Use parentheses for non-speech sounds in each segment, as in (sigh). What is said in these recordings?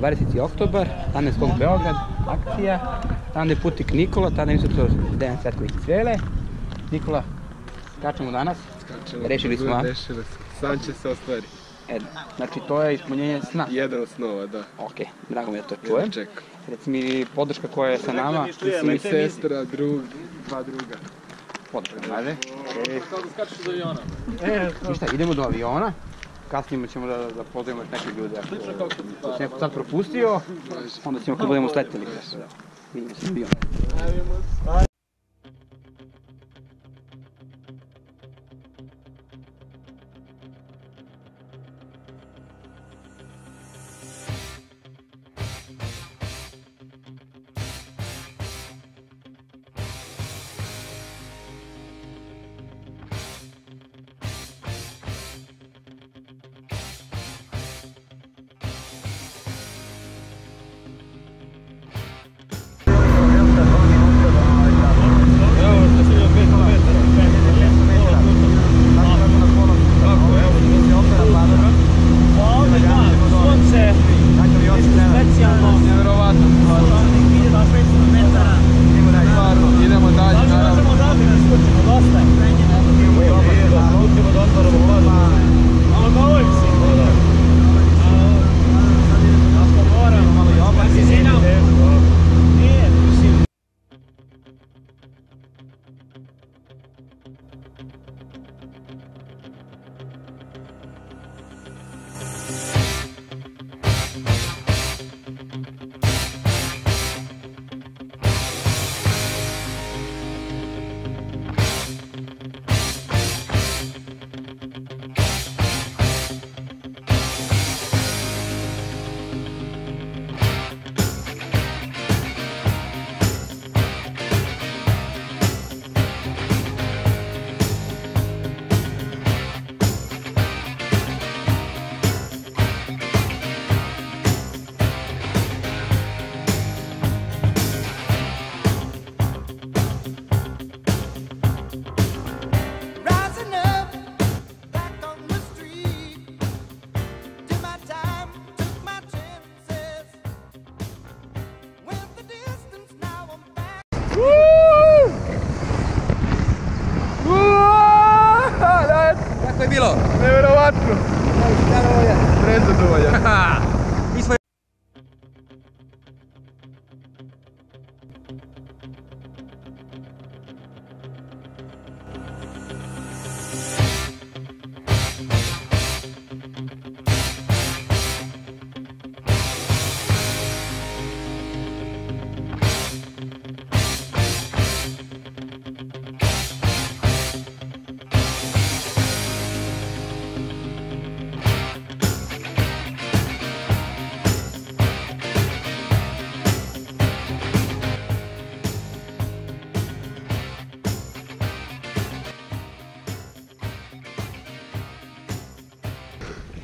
20. oktobar, 12. skok Beograd, akcija. Tamo je putnik Nikola, tada instruktor Dejan Cvetković Cvele. Nikola, skačemo danas. Rešili smo, a? Rešili smo. San će se ostvari. E, znači to je ispunjenje sna. Jedan od snova, da. Ok, drago mi je da to čujem. Čekam. Reci mi podrška koja je sa nama. Ti si mi sestra, drug, dva druga. Podrška, znate. Kao da skačeš iz aviona. I šta, idemo do aviona. Kasnije ćemo da, da još neke ljude. Ako se neko sad propustio, onda ćemo kad budemo sleteli. Vidimo se avion.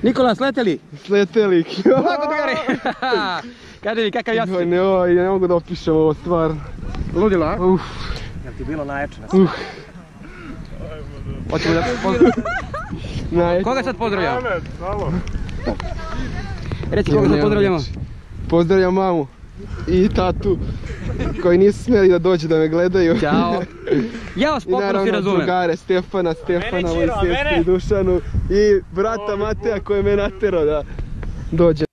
Nikola, sleteli? Sleteli. (laughs) Lako drugari! (laughs) Kaži mi, kakav jasno? Ne, oj, ne mogu da opišem ovo stvar. Ludilo, a? Uf, Hoćemo da... poz- (laughs) naj... Koga sad pozdravljamo? Reci koga sad pozdravljamo? Pozdravljam mamu i tatu (laughs) koji nisu smjeli da dođu da me gledaju. Ćao. Ja vas I potpuno razumem. drugare Stefana, Stefana, sestru i Dušanu i brata Mateja koji me naterao da dođe.